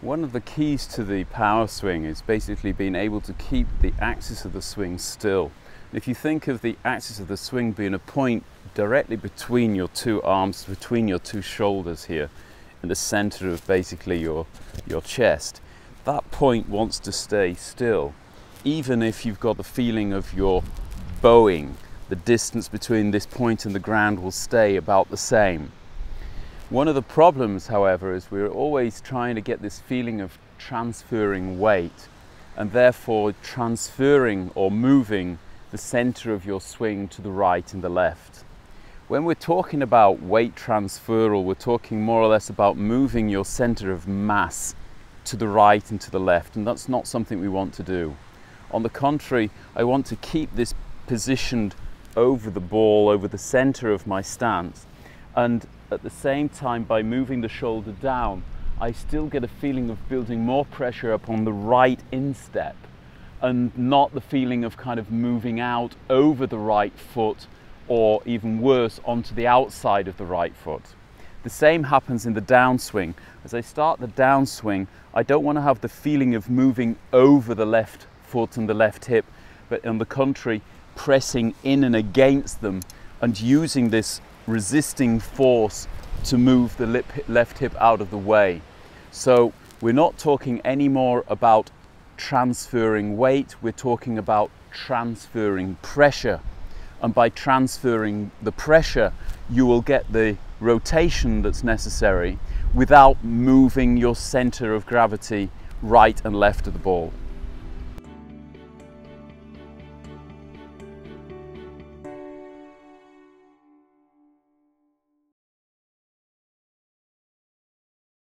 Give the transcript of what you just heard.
One of the keys to the power swing is basically being able to keep the axis of the swing still. If you think of the axis of the swing being a point directly between your two arms, between your two shoulders here, in the center of basically your, your chest, that point wants to stay still. Even if you've got the feeling of your bowing, the distance between this point and the ground will stay about the same. One of the problems, however, is we're always trying to get this feeling of transferring weight and therefore transferring or moving the center of your swing to the right and the left. When we're talking about weight transferal, we're talking more or less about moving your center of mass to the right and to the left, and that's not something we want to do. On the contrary, I want to keep this positioned over the ball, over the center of my stance, and at the same time, by moving the shoulder down, I still get a feeling of building more pressure upon the right instep and not the feeling of kind of moving out over the right foot or even worse onto the outside of the right foot. The same happens in the downswing. As I start the downswing, I don't want to have the feeling of moving over the left foot and the left hip, but on the contrary, pressing in and against them and using this resisting force to move the lip, left hip out of the way. So we're not talking anymore about transferring weight, we're talking about transferring pressure. And by transferring the pressure, you will get the rotation that's necessary without moving your center of gravity right and left of the ball.